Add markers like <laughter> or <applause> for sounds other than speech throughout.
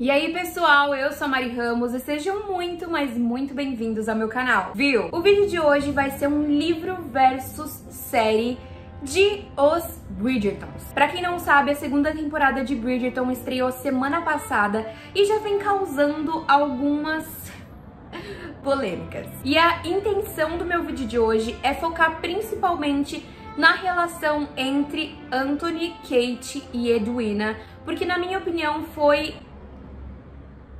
E aí pessoal, eu sou a Mari Ramos e sejam muito, mas muito bem-vindos ao meu canal, viu? O vídeo de hoje vai ser um livro versus série de Os Bridgertons. Pra quem não sabe, a segunda temporada de Bridgerton estreou semana passada e já vem causando algumas <laughs> polêmicas. E a intenção do meu vídeo de hoje é focar principalmente na relação entre Anthony, Kate e Edwina, porque na minha opinião foi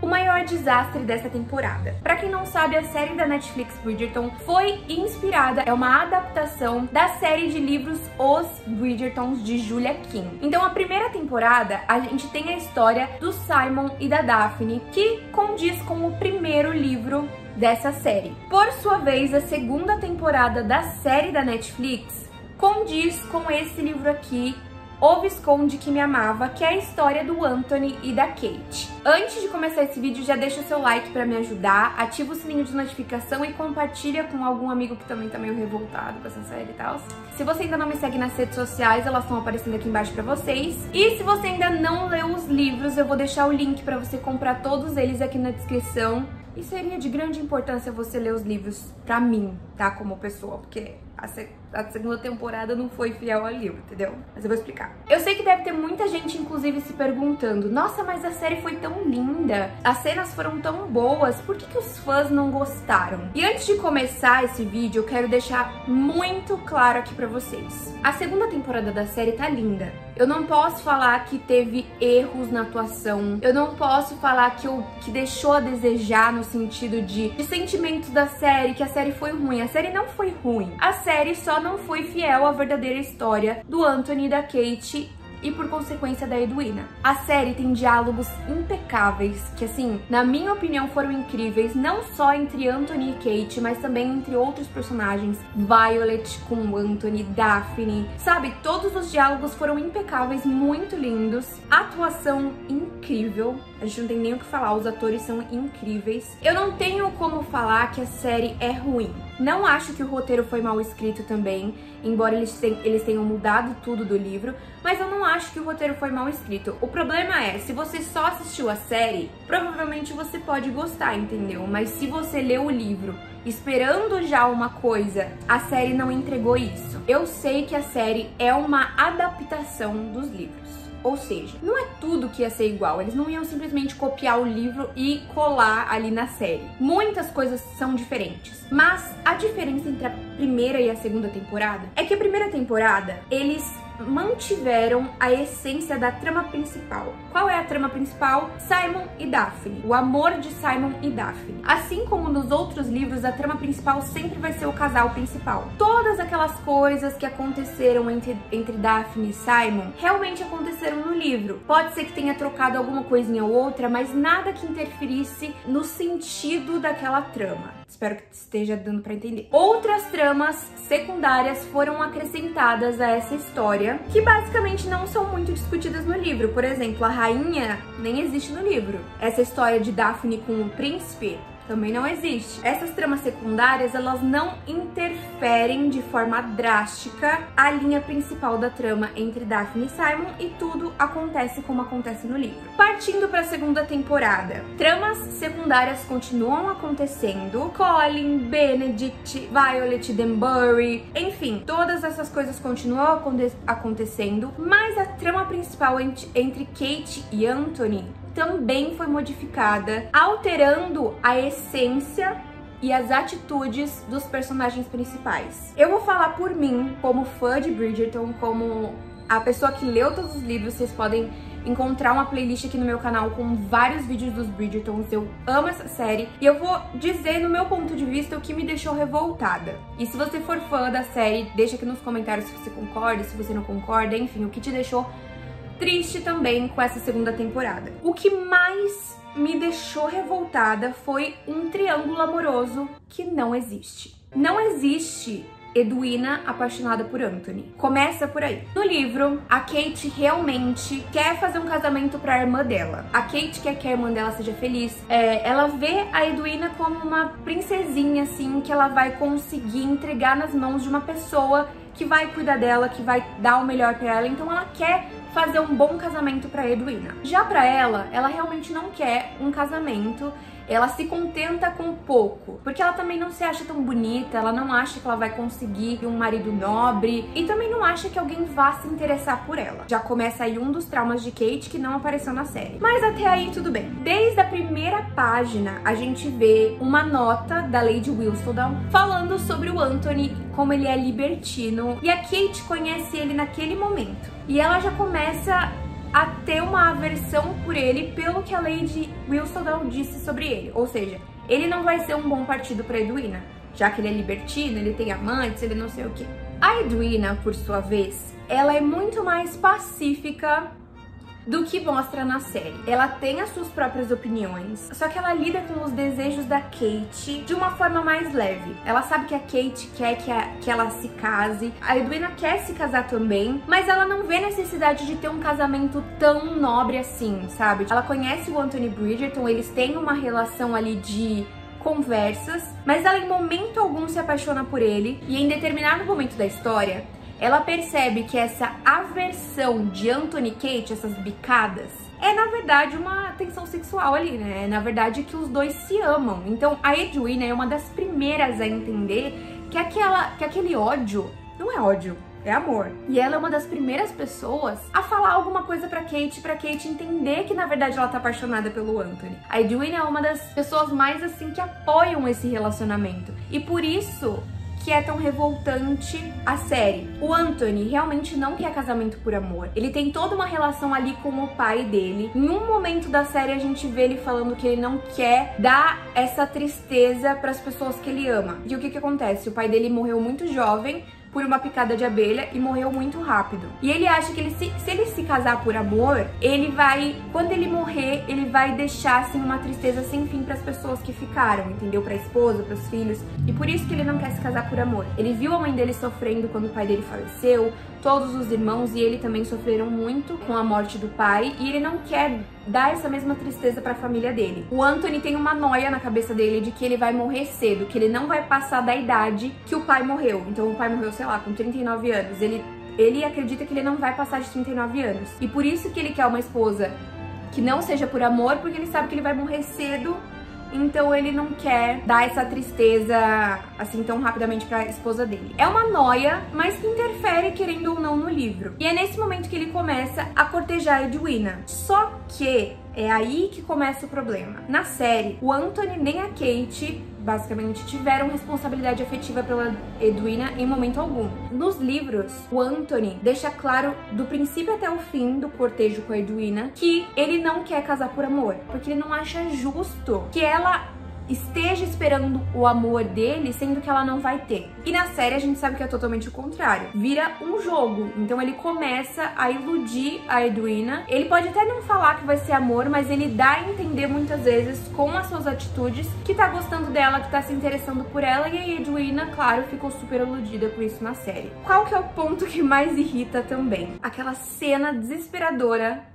o maior desastre dessa temporada. Para quem não sabe, a série da Netflix Bridgerton foi inspirada, é uma adaptação da série de livros Os Bridgertons de Julia King. Então, a primeira temporada, a gente tem a história do Simon e da Daphne, que condiz com o primeiro livro dessa série. Por sua vez, a segunda temporada da série da Netflix condiz com esse livro aqui, o Visconde que me amava, que é a história do Anthony e da Kate. Antes de começar esse vídeo, já deixa o seu like para me ajudar, ativa o sininho de notificação e compartilha com algum amigo que também tá meio revoltado com essa série e tal. Se você ainda não me segue nas redes sociais, elas estão aparecendo aqui embaixo para vocês. E se você ainda não leu os livros, eu vou deixar o link para você comprar todos eles aqui na descrição. E seria de grande importância você ler os livros pra mim, tá? Como pessoa, porque a, se a, segunda temporada não foi fiel ao livro, entendeu? Mas eu vou explicar. Eu sei que deve ter muita gente, inclusive, se perguntando Nossa, mas a série foi tão linda, as cenas foram tão boas, por que, que os fãs não gostaram? E antes de começar esse vídeo, eu quero deixar muito claro aqui pra vocês. A segunda temporada da série tá linda. Eu não posso falar que teve erros na atuação. Eu não posso falar que, eu, que deixou a desejar no sentido de, de sentimentos da série, que a série foi ruim. A série não foi ruim. A série só não foi fiel à verdadeira história do Anthony da Kate e por consequência da Edwina. A série tem diálogos impecáveis, que assim, na minha opinião foram incríveis, não só entre Anthony e Kate, mas também entre outros personagens, Violet com Anthony, Daphne, sabe? Todos os diálogos foram impecáveis, muito lindos, atuação incrível, a gente não tem nem o que falar, os atores são incríveis. Eu não tenho como falar que a série é ruim. Não acho que o roteiro foi mal escrito também, embora eles, tenham mudado tudo do livro, mas eu não acho que o roteiro foi mal escrito. O problema é, se você só assistiu a série, provavelmente você pode gostar, entendeu? Mas se você leu o livro esperando já uma coisa, a série não entregou isso. Eu sei que a série é uma adaptação dos livros. Ou seja, não é tudo que ia ser igual, eles não iam simplesmente copiar o livro e colar ali na série. Muitas coisas são diferentes, mas a diferença entre a primeira e a segunda temporada é que a primeira temporada eles mantiveram a essência da trama principal. Qual é a trama principal? Simon e Daphne. O amor de Simon e Daphne. Assim como nos outros livros, a trama principal sempre vai ser o casal principal. Todas aquelas coisas que aconteceram entre, entre Daphne e Simon realmente aconteceram no livro. Pode ser que tenha trocado alguma coisinha ou outra, mas nada que interferisse no sentido daquela trama. Espero que esteja dando para entender. Outras tramas secundárias foram acrescentadas a essa história, que basicamente não são muito discutidas no livro. Por exemplo, a rainha nem existe no livro. Essa história de Daphne com o príncipe também não existe. Essas tramas secundárias, elas não interferem de forma drástica a linha principal da trama entre Daphne e Simon e tudo acontece como acontece no livro. Partindo para a segunda temporada, tramas secundárias continuam acontecendo. Colin, Benedict, Violet Denbury, enfim, todas essas coisas continuam acontecendo, mas a trama principal entre Kate e Anthony também foi modificada, alterando a essência e as atitudes dos personagens principais. Eu vou falar por mim, como fã de Bridgerton, como a pessoa que leu todos os livros, vocês podem encontrar uma playlist aqui no meu canal com vários vídeos dos Bridgertons. Eu amo essa série e eu vou dizer no meu ponto de vista o que me deixou revoltada. E se você for fã da série, deixa aqui nos comentários se você concorda, se você não concorda, enfim, o que te deixou triste também com essa segunda temporada. O que mais me deixou revoltada foi um triângulo amoroso que não existe. Não existe Edwina apaixonada por Anthony. Começa por aí. No livro, a Kate realmente quer fazer um casamento para a irmã dela. A Kate quer que a irmã dela seja feliz. É, ela vê a Edwina como uma princesinha, assim, que ela vai conseguir entregar nas mãos de uma pessoa que vai cuidar dela, que vai dar o melhor para ela. Então ela quer fazer um bom casamento para Edwina. Já para ela, ela realmente não quer um casamento ela se contenta com pouco, porque ela também não se acha tão bonita, ela não acha que ela vai conseguir um marido nobre e também não acha que alguém vá se interessar por ela. Já começa aí um dos traumas de Kate que não apareceu na série. Mas até aí tudo bem. Desde a primeira página, a gente vê uma nota da Lady Whistledown falando sobre o Anthony, como ele é libertino, e a Kate conhece ele naquele momento. E ela já começa a ter uma aversão por ele pelo que a Lady Wilson disse sobre ele. Ou seja, ele não vai ser um bom partido para Edwina, já que ele é libertino, ele tem amantes, ele não sei o que. A Edwina, por sua vez, ela é muito mais pacífica do que mostra na série. Ela tem as suas próprias opiniões, só que ela lida com os desejos da Kate de uma forma mais leve. Ela sabe que a Kate quer que, a, que ela se case, a Edwina quer se casar também, mas ela não vê necessidade de ter um casamento tão nobre assim, sabe? Ela conhece o Anthony Bridgerton, eles têm uma relação ali de conversas, mas ela em momento algum se apaixona por ele e em determinado momento da história ela percebe que essa aversão de Anthony Kate, essas bicadas, é na verdade uma tensão sexual ali, né? É na verdade que os dois se amam. Então a Edwina é uma das primeiras a entender que, aquela, que aquele ódio não é ódio, é amor. E ela é uma das primeiras pessoas a falar alguma coisa para Kate, para Kate entender que na verdade ela tá apaixonada pelo Anthony. A Edwina é uma das pessoas mais assim que apoiam esse relacionamento. E por isso que é tão revoltante a série. O Anthony realmente não quer casamento por amor. Ele tem toda uma relação ali com o pai dele. Em um momento da série a gente vê ele falando que ele não quer dar essa tristeza para as pessoas que ele ama. E o que que acontece? O pai dele morreu muito jovem por uma picada de abelha e morreu muito rápido. E ele acha que ele se, se ele se casar por amor, ele vai, quando ele morrer, ele vai deixar assim uma tristeza sem fim para as pessoas que ficaram, entendeu? Para a esposa, para os filhos. E por isso que ele não quer se casar por amor. Ele viu a mãe dele sofrendo quando o pai dele faleceu, todos os irmãos e ele também sofreram muito com a morte do pai e ele não quer dar essa mesma tristeza para a família dele. O Anthony tem uma noia na cabeça dele de que ele vai morrer cedo, que ele não vai passar da idade que o pai morreu. Então o pai morreu, sei lá, com 39 anos. Ele ele acredita que ele não vai passar de 39 anos. E por isso que ele quer uma esposa que não seja por amor, porque ele sabe que ele vai morrer cedo então ele não quer dar essa tristeza assim tão rapidamente para a esposa dele. É uma noia, mas que interfere querendo ou não no livro. E é nesse momento que ele começa a cortejar Edwina. Só que é aí que começa o problema. Na série, o Anthony nem a Kate basicamente tiveram responsabilidade afetiva pela Edwina em momento algum. Nos livros, o Anthony deixa claro do princípio até o fim do cortejo com a Edwina que ele não quer casar por amor, porque ele não acha justo que ela esteja esperando o amor dele, sendo que ela não vai ter. E na série a gente sabe que é totalmente o contrário. Vira um jogo. Então ele começa a iludir a Edwina. Ele pode até não falar que vai ser amor, mas ele dá a entender muitas vezes com as suas atitudes que tá gostando dela, que tá se interessando por ela. E a Edwina, claro, ficou super iludida com isso na série. Qual que é o ponto que mais irrita também? Aquela cena desesperadora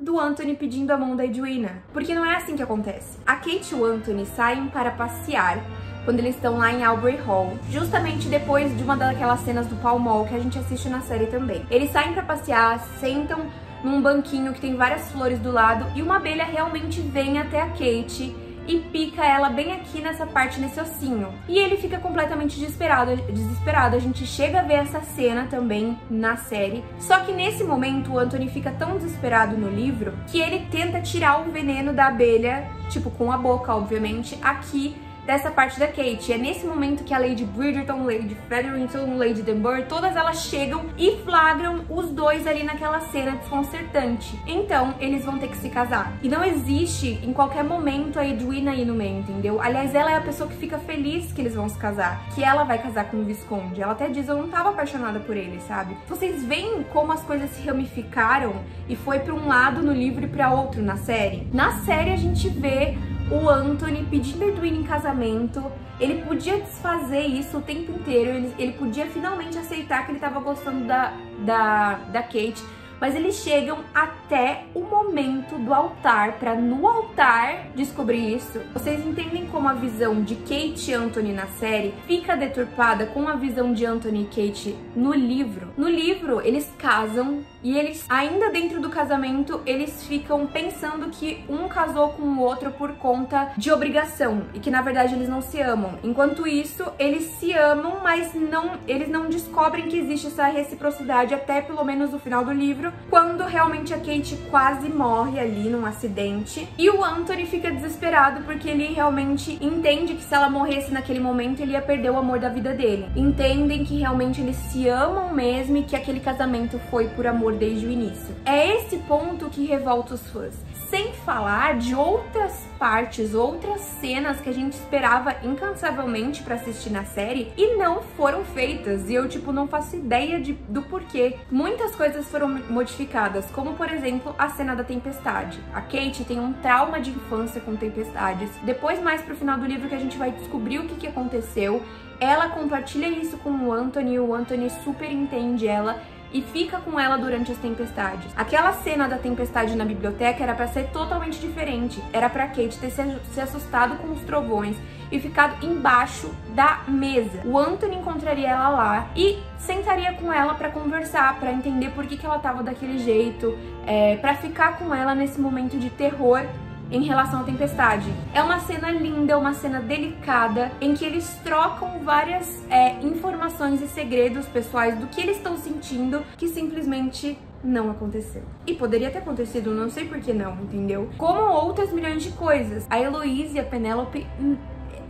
do Anthony pedindo a mão da Edwina. Porque não é assim que acontece. A Kate e o Anthony saem para passear quando eles estão lá em Albury Hall, justamente depois de uma daquelas cenas do Pall Mall que a gente assiste na série também. Eles saem para passear, sentam num banquinho que tem várias flores do lado e uma abelha realmente vem até a Kate e pica ela bem aqui nessa parte, nesse ossinho. E ele fica completamente desesperado, desesperado. A gente chega a ver essa cena também na série. Só que nesse momento o Anthony fica tão desesperado no livro que ele tenta tirar o veneno da abelha, tipo com a boca, obviamente, aqui dessa parte da Kate. É nesse momento que a Lady Bridgerton, Lady Featherington, Lady Dunbar, todas elas chegam e flagram os dois ali naquela cena desconcertante. Então, eles vão ter que se casar. E não existe em qualquer momento a Edwina aí no meio, entendeu? Aliás, ela é a pessoa que fica feliz que eles vão se casar, que ela vai casar com o Visconde. Ela até diz, eu não tava apaixonada por ele, sabe? Vocês veem como as coisas se ramificaram e foi para um lado no livro e para outro na série? Na série a gente vê o Anthony pedindo Edwina em casamento. Ele podia desfazer isso o tempo inteiro, ele, ele podia finalmente aceitar que ele estava gostando da, da, da Kate, mas eles chegam até o momento do altar, para no altar descobrir isso. Vocês entendem como a visão de Kate e Anthony na série fica deturpada com a visão de Anthony e Kate no livro? No livro, eles casam e eles, ainda dentro do casamento, eles ficam pensando que um casou com o outro por conta de obrigação e que na verdade eles não se amam. Enquanto isso, eles se amam, mas não, eles não descobrem que existe essa reciprocidade até pelo menos o final do livro, quando realmente a Kate quase morre ali num acidente e o Anthony fica desesperado porque ele realmente entende que se ela morresse naquele momento ele ia perder o amor da vida dele. Entendem que realmente eles se amam mesmo e que aquele casamento foi por amor desde o início. É esse ponto que revolta os fãs. Sem falar de outras partes, outras cenas que a gente esperava incansavelmente para assistir na série e não foram feitas. E eu, tipo, não faço ideia de, do porquê. Muitas coisas foram modificadas, como por exemplo a cena da tempestade. A Kate tem um trauma de infância com tempestades. Depois, mais pro final do livro, que a gente vai descobrir o que, que aconteceu. Ela compartilha isso com o Anthony, o Anthony super entende ela e fica com ela durante as tempestades. Aquela cena da tempestade na biblioteca era para ser totalmente diferente. Era para Kate ter se assustado com os trovões e ficado embaixo da mesa. O Anthony encontraria ela lá e sentaria com ela para conversar, para entender por que, que ela tava daquele jeito, é, para ficar com ela nesse momento de terror em relação à tempestade. É uma cena linda, uma cena delicada, em que eles trocam várias é, informações e segredos pessoais do que eles estão sentindo, que simplesmente não aconteceu. E poderia ter acontecido, não sei por que não, entendeu? Como outras milhões de coisas. A Heloise e a Penélope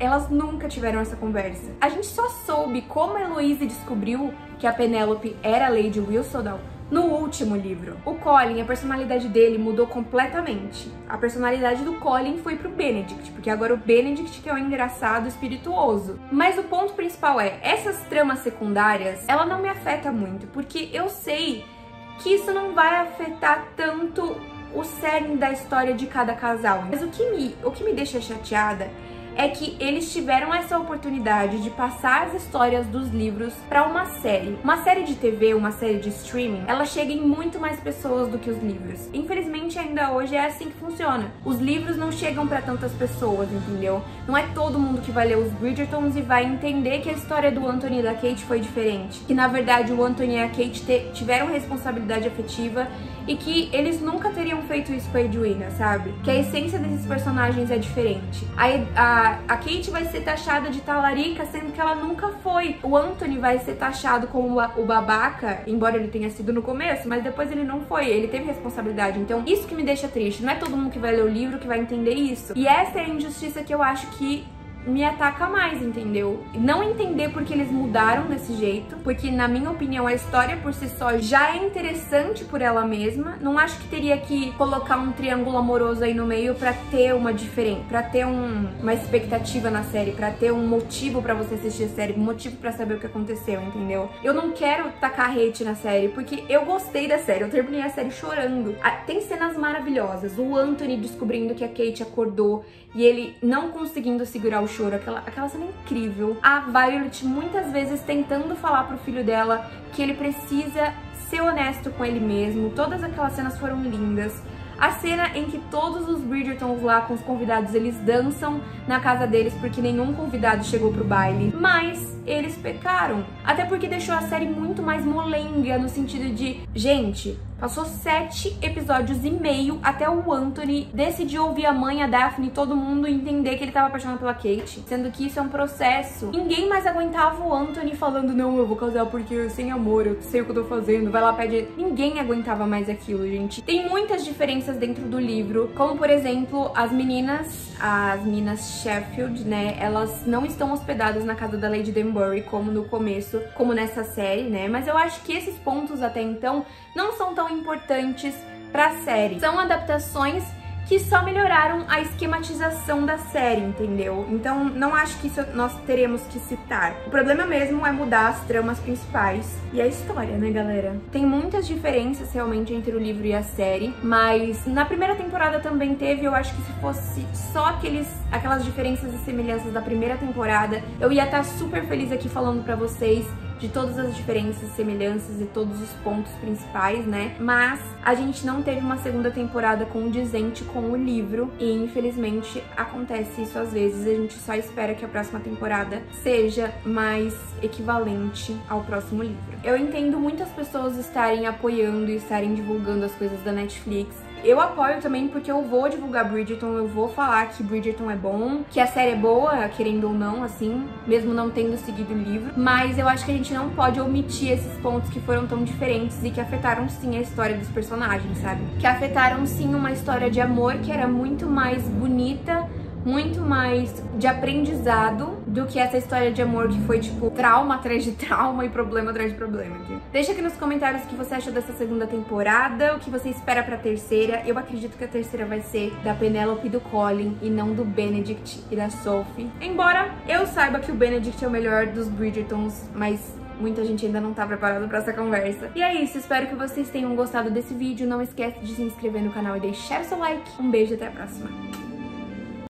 elas nunca tiveram essa conversa. A gente só soube como a Heloise descobriu que a Penélope era a Lady Wilson no último livro. O Colin, a personalidade dele mudou completamente. A personalidade do Colin foi pro Benedict, porque agora o Benedict que é o engraçado espirituoso. Mas o ponto principal é, essas tramas secundárias, ela não me afeta muito, porque eu sei que isso não vai afetar tanto o cerne da história de cada casal. Mas o que me, o que me deixa chateada é que eles tiveram essa oportunidade de passar as histórias dos livros para uma série. Uma série de TV, uma série de streaming, ela chega em muito mais pessoas do que os livros. Infelizmente, ainda hoje é assim que funciona. Os livros não chegam para tantas pessoas, entendeu? Não é todo mundo que vai ler os Bridgertons e vai entender que a história do Anthony e da Kate foi diferente. Que na verdade o Anthony e a Kate tiveram responsabilidade afetiva e que eles nunca teriam feito isso com a Edwina, sabe? Que a essência desses personagens é diferente. A, a a, Kate vai ser taxada de talarica, sendo que ela nunca foi. O Anthony vai ser taxado como o babaca, embora ele tenha sido no começo, mas depois ele não foi, ele teve responsabilidade. Então, isso que me deixa triste. Não é todo mundo que vai ler o livro que vai entender isso. E essa é a injustiça que eu acho que me ataca mais, entendeu? Não entender porque eles mudaram desse jeito, porque na minha opinião a história por si só já é interessante por ela mesma. Não acho que teria que colocar um triângulo amoroso aí no meio para ter uma diferença, para ter um, uma expectativa na série, para ter um motivo para você assistir a série, um motivo para saber o que aconteceu, entendeu? Eu não quero tacar hate na série, porque eu gostei da série, eu terminei a série chorando. Tem cenas maravilhosas, o Anthony descobrindo que a Kate acordou e ele não conseguindo segurar o choro, aquela, aquela cena incrível. A Violet muitas vezes tentando falar pro filho dela que ele precisa ser honesto com ele mesmo. Todas aquelas cenas foram lindas. A cena em que todos os Bridgertons lá com os convidados, eles dançam na casa deles porque nenhum convidado chegou pro baile. Mas eles pecaram. Até porque deixou a série muito mais molenga no sentido de, gente, Passou sete episódios e meio até o Anthony decidir ouvir a mãe, a Daphne e todo mundo entender que ele tava apaixonado pela Kate. Sendo que isso é um processo. Ninguém mais aguentava o Anthony falando, não, eu vou casar porque sem amor, eu sei o que eu tô fazendo, vai lá, pede. Ninguém aguentava mais aquilo, gente. Tem muitas diferenças dentro do livro, como por exemplo, as meninas, as meninas Sheffield, né, elas não estão hospedadas na casa da Lady Como no começo, como nessa série, né, mas eu acho que esses pontos até então não são tão importantes para a série. São adaptações que só melhoraram a esquematização da série, entendeu? Então não acho que isso nós teremos que citar. O problema mesmo é mudar as tramas principais e a história, né, galera? Tem muitas diferenças realmente entre o livro e a série, mas na primeira temporada também teve, eu acho que se fosse só aqueles, aquelas diferenças e semelhanças da primeira temporada, eu ia estar super feliz aqui falando pra vocês de todas as diferenças, semelhanças e todos os pontos principais, né? Mas a gente não teve uma segunda temporada condizente com o livro e infelizmente acontece isso às vezes. A gente só espera que a próxima temporada seja mais equivalente ao próximo livro. Eu entendo muitas pessoas estarem apoiando e estarem divulgando as coisas da Netflix eu apoio também porque eu vou divulgar Bridgerton, eu vou falar que Bridgerton é bom, que a série é boa, querendo ou não, assim, mesmo não tendo seguido o livro. Mas eu acho que a gente não pode omitir esses pontos que foram tão diferentes e que afetaram sim a história dos personagens, sabe? Que afetaram sim uma história de amor que era muito mais bonita muito mais de aprendizado do que essa história de amor que foi tipo trauma atrás de trauma e problema atrás de problema. Entendeu? Deixa aqui nos comentários o que você achou dessa segunda temporada, o que você espera pra terceira. Eu acredito que a terceira vai ser da Penelope e do Colin e não do Benedict e da Sophie. Embora eu saiba que o Benedict é o melhor dos Bridgertons, mas muita gente ainda não tá preparada pra essa conversa. E é isso, espero que vocês tenham gostado desse vídeo. Não esquece de se inscrever no canal e deixar seu like. Um beijo e até a próxima.